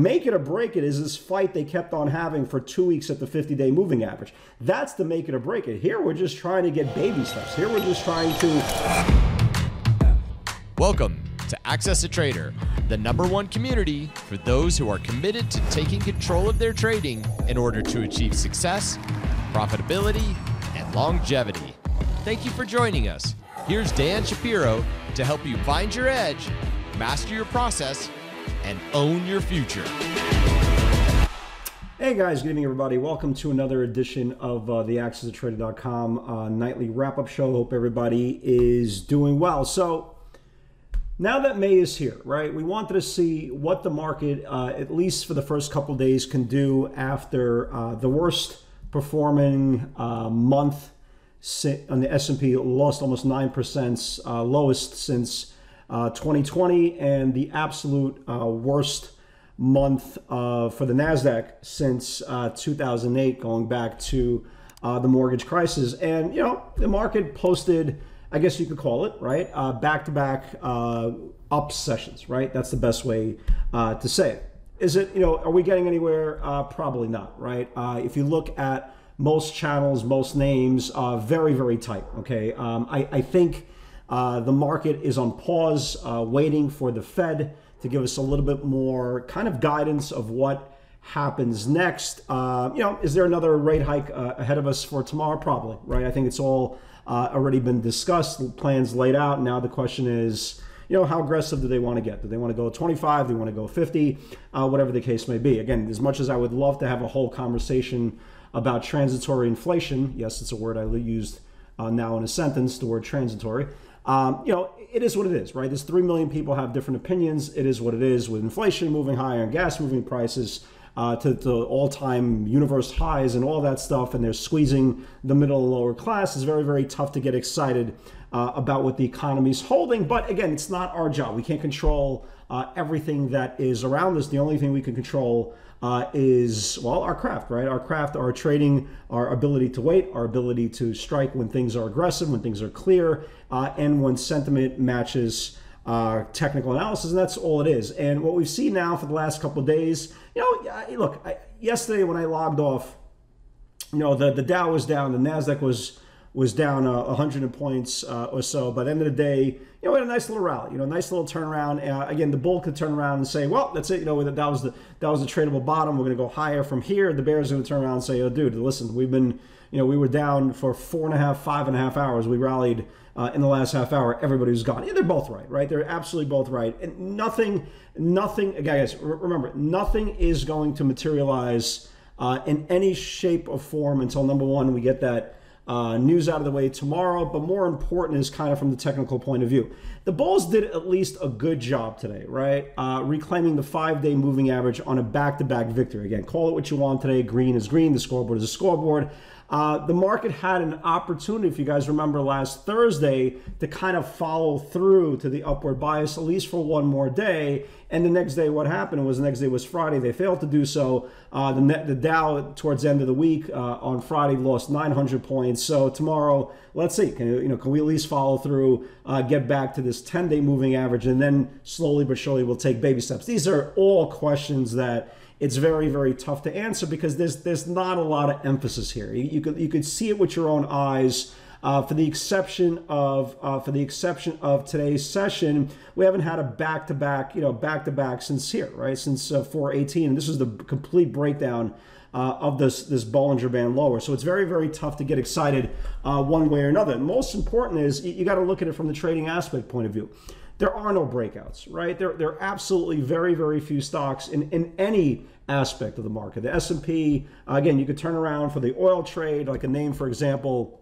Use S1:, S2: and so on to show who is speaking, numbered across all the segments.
S1: Make it or break it is this fight they kept on having for two weeks at the 50 day moving average. That's the make it or break it. Here we're just trying to get baby steps. Here we're just trying to.
S2: Welcome to Access a Trader, the number one community for those who are committed to taking control of their trading in order to achieve success, profitability, and longevity. Thank you for joining us. Here's Dan Shapiro to help you find your edge, master your process, and own your future.
S1: Hey guys, good evening everybody. Welcome to another edition of uh, the AccessATrader.com uh, nightly wrap-up show. Hope everybody is doing well. So now that May is here, right? We wanted to see what the market, uh, at least for the first couple days, can do after uh, the worst performing uh, month on the S&P lost almost nine percent, uh, lowest since 2020, and the absolute worst month uh, for the NASDAQ since uh, 2008, going back to uh, the mortgage crisis. And, you know, the market posted, I guess you could call it, right? Back to back up sessions, right? That's the best way uh, to say it. Is it, you know, are we getting anywhere? Uh, probably not, right? Uh, if you look at most channels, most names, very, very tight, okay? Um, I, I, think the market is on pause, waiting for the Fed to give us a little bit more kind of guidance of what happens next. Uh, you know, is there another rate hike uh, ahead of us for tomorrow? Probably, right? I think it's all uh, already been discussed, plans laid out. Now the question is, you know, how aggressive do they want to get? Do they want to go 25? Do they want to go 50? Uh, whatever the case may be. Again, as much as I would love to have a whole conversation about transitory inflation, yes, it's a word I used uh, now in a sentence, the word transitory. Um, you know, it is what it is, right? There's 3 million people have different opinions. It is what it is with inflation moving higher and gas moving prices uh, to, to all time universe highs and all that stuff. And they're squeezing the middle and lower class. It's very, very tough to get excited uh, about what the economy's holding. But again, it's not our job. We can't control uh, everything that is around us. The only thing we can control uh, is, well, our craft, right? Our craft, our trading, our ability to wait, our ability to strike when things are aggressive, when things are clear, uh, and when sentiment matches. Uh, technical analysis, and that's all it is. And what we've seen now for the last couple of days, you know, look, I, yesterday when I logged off, you know, the, the Dow was down, the Nasdaq was was down uh, 100 points uh, or so. The end of the day, you know, we had a nice little rally, you know, a nice little turnaround. Uh, again, the bull could turn around and say, well, that's it. You know, that was the that was the tradable bottom. We're going to go higher from here. The bears are going to turn around and say, oh, dude, listen, we've been, you know, we were down for four and a half, five and a half hours. We rallied uh, in the last half hour. Everybody's gone. Yeah, they're both right, right? They're absolutely both right. And nothing, nothing, guys, remember, nothing is going to materialize uh, in any shape or form until number one, we get that uh, news out of the way tomorrow, but more important is kind of from the technical point of view. The Bulls did at least a good job today, right? Uh, reclaiming the five day moving average on a back to back victory. Again, call it what you want today. Green is green, the scoreboard is a scoreboard. Uh, the market had an opportunity, if you guys remember last Thursday, to kind of follow through to the upward bias, at least for one more day. And the next day, what happened was the next day was Friday. They failed to do so. Uh, the, net, the Dow towards the end of the week uh, on Friday lost 900 points. So tomorrow, let's see, can, you know, can we at least follow through, uh, get back to this 10 day moving average, and then slowly but surely we'll take baby steps. These are all questions that it's very very tough to answer because there's there's not a lot of emphasis here. You, you could you could see it with your own eyes. Uh, for the exception of uh, for the exception of today's session, we haven't had a back to back you know back to back since here right since uh, 418, and this is the complete breakdown. Uh, of this this Bollinger Band lower, so it's very very tough to get excited uh, one way or another. Most important is you, you got to look at it from the trading aspect point of view there are no breakouts, right? There, there are absolutely very, very few stocks in, in any aspect of the market. The S&P, again, you could turn around for the oil trade, like a name, for example,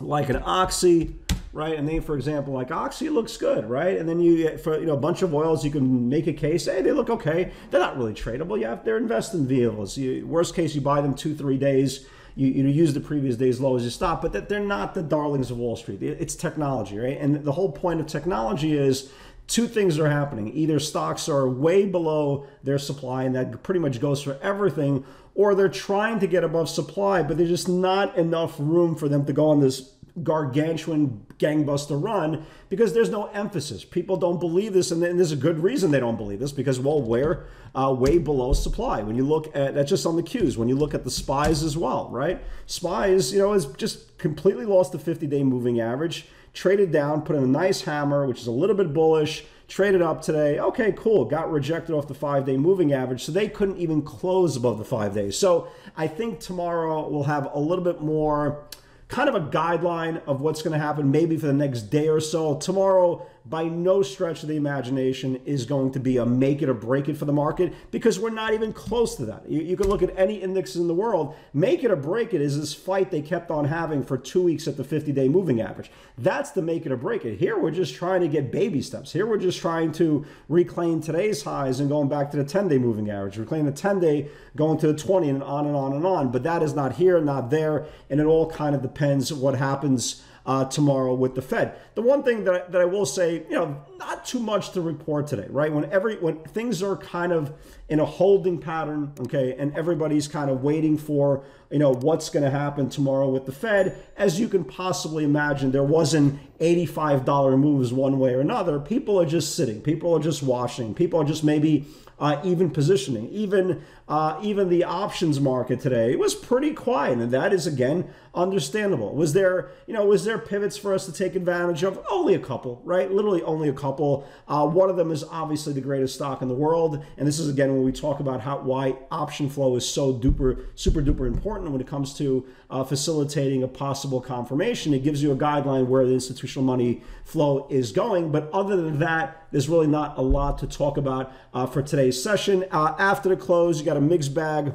S1: like an Oxy, right? And name, for example, like Oxy looks good, right? And then you, for you know, a bunch of oils, you can make a case, hey, they look okay. They're not really tradable. You have, they're investment vehicles. You, worst case, you buy them two, three days you, you use the previous day's low as you stop, but that they're not the darlings of Wall Street. It's technology, right? And the whole point of technology is two things are happening. Either stocks are way below their supply, and that pretty much goes for everything, or they're trying to get above supply, but there's just not enough room for them to go on this gargantuan gangbuster run because there's no emphasis. People don't believe this, and there's a good reason they don't believe this because well, we're uh, way below supply. When you look at that's just on the cues. When you look at the spies as well, right? Spies, you know, has just completely lost the 50-day moving average. Traded down, put in a nice hammer, which is a little bit bullish traded up today. Okay, cool. Got rejected off the five day moving average. So they couldn't even close above the five days. So I think tomorrow we'll have a little bit more kind of a guideline of what's going to happen maybe for the next day or so. Tomorrow, by no stretch of the imagination, is going to be a make it or break it for the market because we're not even close to that. You, you can look at any indexes in the world. Make it or break it is this fight they kept on having for two weeks at the 50 day moving average. That's the make it or break it. Here, we're just trying to get baby steps. Here, we're just trying to reclaim today's highs and going back to the 10 day moving average, reclaim the 10 day, going to the 20, and on and on and on. But that is not here, not there, and it all kind of depends what happens uh, tomorrow with the Fed. The one thing that I, that I will say, you know, not too much to report today, right? When every when things are kind of in a holding pattern, okay, and everybody's kind of waiting for, you know, what's going to happen tomorrow with the Fed, as you can possibly imagine, there wasn't $85 moves one way or another. People are just sitting, people are just washing, people are just maybe uh, even positioning, even uh, even the options market today it was pretty quiet, and that is again understandable. Was there you know was there pivots for us to take advantage of? Only a couple, right? Literally only a couple. Uh, one of them is obviously the greatest stock in the world, and this is again when we talk about how why option flow is so duper super duper important when it comes to uh, facilitating a possible confirmation. It gives you a guideline where the institutional money flow is going, but other than that, there's really not a lot to talk about uh, for today's session. Uh, after the close, you got a mixed bag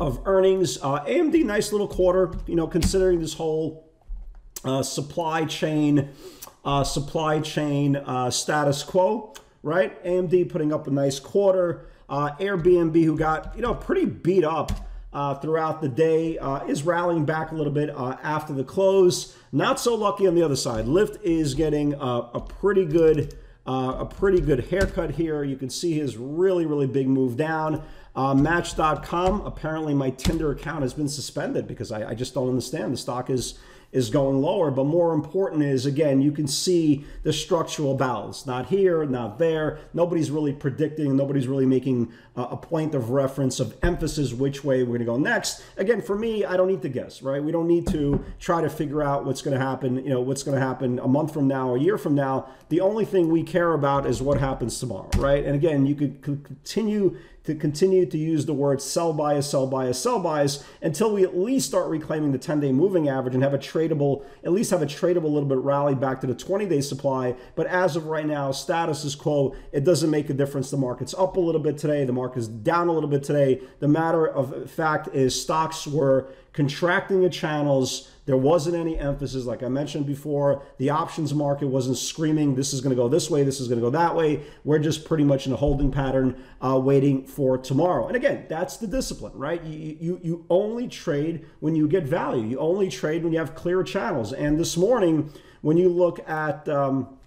S1: of earnings. Uh, AMD, nice little quarter, you know, considering this whole uh, supply chain, uh, supply chain uh, status quo, right? AMD putting up a nice quarter. Uh, Airbnb, who got, you know, pretty beat up uh, throughout the day, uh, is rallying back a little bit after the close. Not so lucky on the other side. Lyft is getting a pretty good uh, a pretty good haircut here. You can see his really, really big move down. Uh, Match.com, apparently my Tinder account has been suspended because I, I just don't understand. The stock is is going lower. But more important is, again, you can see the structural balance. Not here, not there. Nobody's really predicting, nobody's really making a point of reference of emphasis which way we're going to go next. Again, for me, I don't need to guess, right? We don't need to try to figure out what's going to happen, you know, what's going to happen a month from now, a year from now. The only thing we care about is what happens tomorrow, right? And again, you could continue to continue to use the word sell bias, sell bias, sell bias until we at least start reclaiming the 10 day moving average and have a tradable, at least have a tradable little bit rally back to the 20 day supply. But as of right now, status is quo. It doesn't make a difference. The market's up a little bit today, the market's down a little bit today. The matter of fact is stocks were contracting the channels. There wasn't any emphasis, like I mentioned before. The options market wasn't screaming, this is going to go this way, this is going to go that way. We're just pretty much in a holding pattern, uh, waiting for tomorrow. And again, that's the discipline, right? You, you, you only trade when you get value, you only trade when you have clear channels. And this morning, when you look at, um,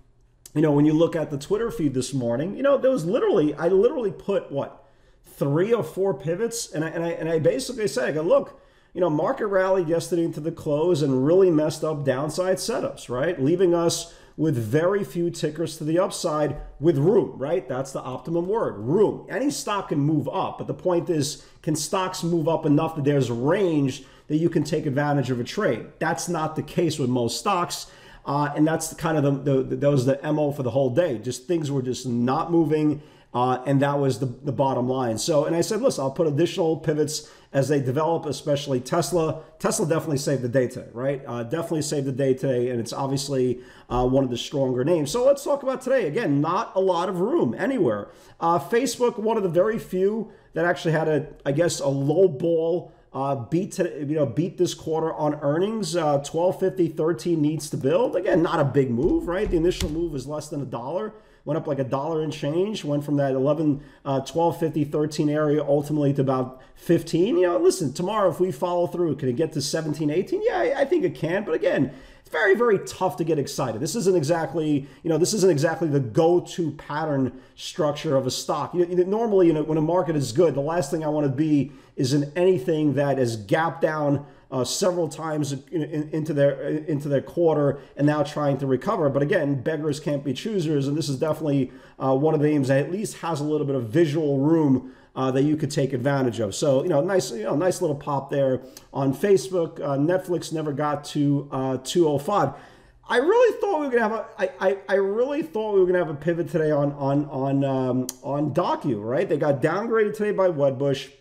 S1: you know, when you look at the Twitter feed this morning, you know, there was literally, I literally put what, three or four pivots, and I, and I, and I basically said, I go, look, you know, market rallied yesterday into the close and really messed up downside setups, right? Leaving us with very few tickers to the upside with room, right? That's the optimum word, room. Any stock can move up, but the point is, can stocks move up enough that there's range that you can take advantage of a trade? That's not the case with most stocks. Uh, and that's kind of the, the, that was the MO for the whole day. Just things were just not moving. Uh, and that was the, the bottom line. So, and I said, listen, I'll put additional pivots as they develop, especially Tesla. Tesla definitely saved the day today, right? Uh, definitely saved the day today, and it's obviously uh, one of the stronger names. So let's talk about today. Again, not a lot of room anywhere. Uh, Facebook, one of the very few that actually had a, I guess, a low ball. Uh, beat to, you know beat this quarter on earnings. Uh, 1250 13 needs to build. Again, not a big move, right? The initial move is less than a dollar went up like a dollar and change, went from that 11, uh, 12, 50, 13 area ultimately to about 15. You know, listen, tomorrow if we follow through, can it get to 17, 18? Yeah, I, I think it can. But again, very, very tough to get excited. This isn't exactly, you know, this isn't exactly the go-to pattern structure of a stock. You know, normally, you know, when a market is good, the last thing I want to be is in anything that is gapped down uh, several times in, in, into their into their quarter and now trying to recover. But again, beggars can't be choosers, and this is definitely uh, one of the names that at least has a little bit of visual room uh, that you could take advantage of. So you know, nice you know, nice little pop there on Facebook. Uh, Netflix never got to uh, 205. I really thought we were gonna have a. I, I, I really thought we were gonna have a pivot today on on on um, on Docu. Right? They got downgraded today by Wedbush.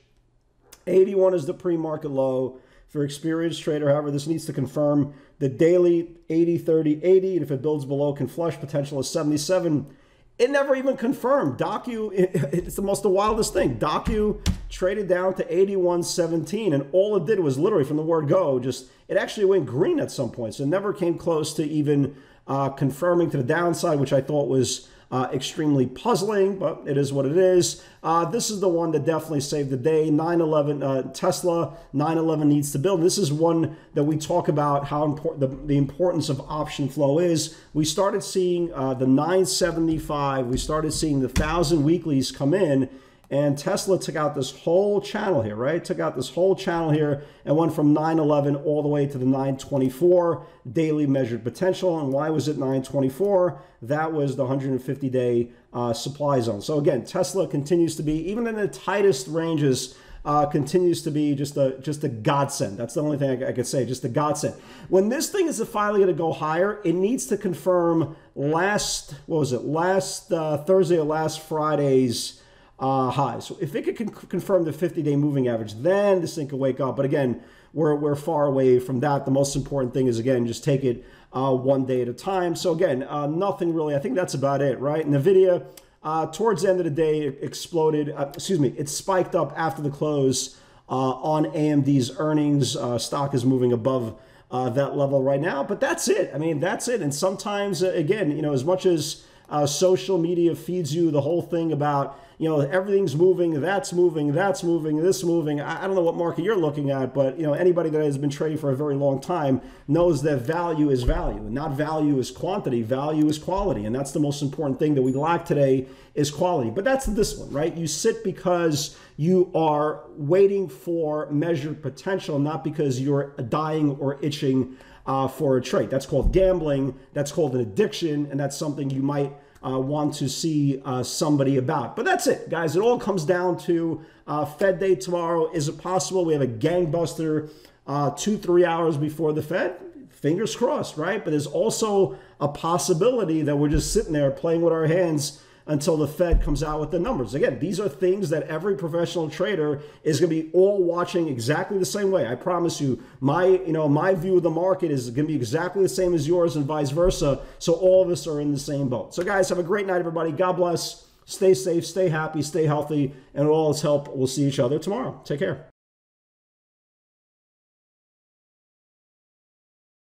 S1: 81 is the pre-market low for experienced trader. However, this needs to confirm the daily 80 30 80 and if it builds below can flush potential is 77 it never even confirmed. Docu, it's the most the wildest thing. Docu traded down to 81.17, and all it did was literally from the word go, just it actually went green at some point. So it never came close to even uh, confirming to the downside, which I thought was uh, extremely puzzling, but it is what it is. Uh, this is the one that definitely saved the day. 911 uh, Tesla 911 needs to build. This is one that we talk about how important the, the importance of option flow is. We started seeing uh, the 975. We started seeing the thousand weeklies come in and Tesla took out this whole channel here, right? Took out this whole channel here and went from 911 all the way to the 924 daily measured potential. And why was it 924? That was the 150 day uh, supply zone. So again, Tesla continues to be, even in the tightest ranges, uh, continues to be just a just a godsend. That's the only thing I, I could say, just a godsend. When this thing is finally going to go higher, it needs to confirm last what was it last uh, Thursday or last Friday's uh, highs. So if it could con- confirm the 50-day moving average, then this thing could wake up. But again, we're, we're far away from that. The most important thing is, again, just take it uh, one day at a time. So again, uh, nothing really. I think that's about it, right? NVIDIA, uh, towards the end of the day, it exploded. Uh, excuse me, it spiked up after the close uh, on AMD's earnings. Uh, stock is moving above that level right now. But that's it. I mean, that's it. And sometimes, again, you know, as much as social media feeds you the whole thing about you know, everything's moving, that's moving, that's moving, this moving. I, I don't know what market you're looking at, but you know, anybody that has been trading for a very long time knows that value is value, not value is quantity. Value is quality, and that's the most important thing that we lack today is quality. But that's this one, right? You sit because you are waiting for measured potential, not because you're dying or itching uh, for a trade. That's called gambling. That's called an addiction, and that's something you might uh, want to see uh, somebody about. But that's it, guys. It all comes down to uh, Fed Day tomorrow. Is it possible we have a gangbuster uh, two, three hours before the Fed? Fingers crossed, right? But there's also a possibility that we're just sitting there playing with our hands until the Fed comes out with the numbers. Again, these are things that every professional trader is going to be all watching exactly the same way. I promise you, my you know my view of the market is going to be exactly the same as yours and vice versa. So all of us are in the same boat. So guys, have a great night, everybody. God bless. Stay safe, stay happy, stay healthy, and all is help. We'll see each other tomorrow. Take care.